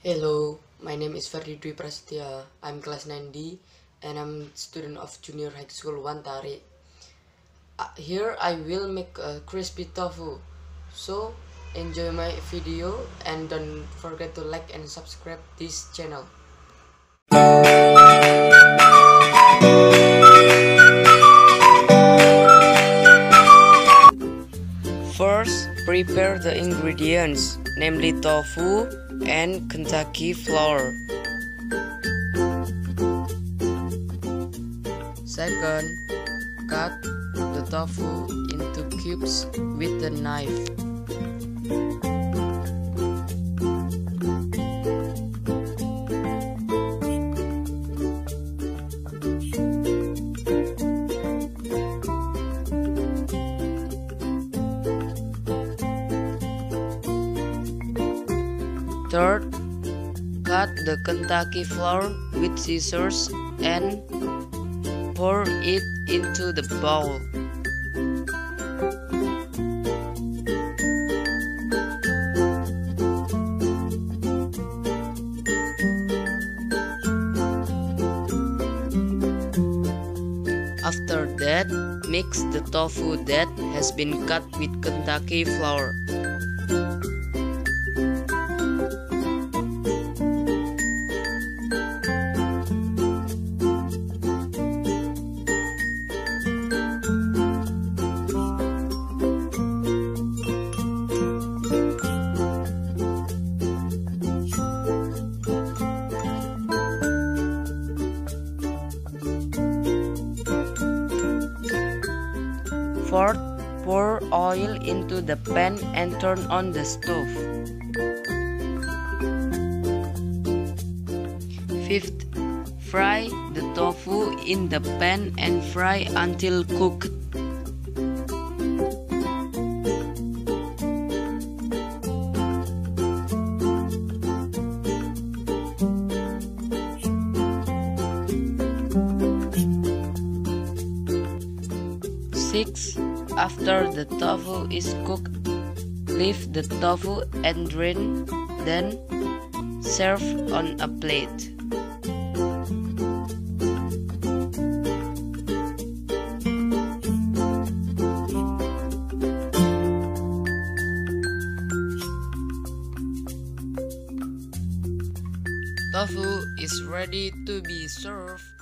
Hello, my name is Ferdi Dwi Prasetya. I'm class 9D and I'm student of Junior High School Wantari. Uh, here I will make a crispy tofu. So enjoy my video and don't forget to like and subscribe this channel. Prepare the ingredients, namely tofu and Kentucky flour. Second, cut the tofu into cubes with a knife. Third, cut the Kentucky flour with scissors and pour it into the bowl. After that, mix the tofu that has been cut with Kentucky flour. Fourth, pour oil into the pan and turn on the stove. Fifth, fry the tofu in the pan and fry until cooked. After the tofu is cooked, leave the tofu and drain, then serve on a plate. Tofu is ready to be served.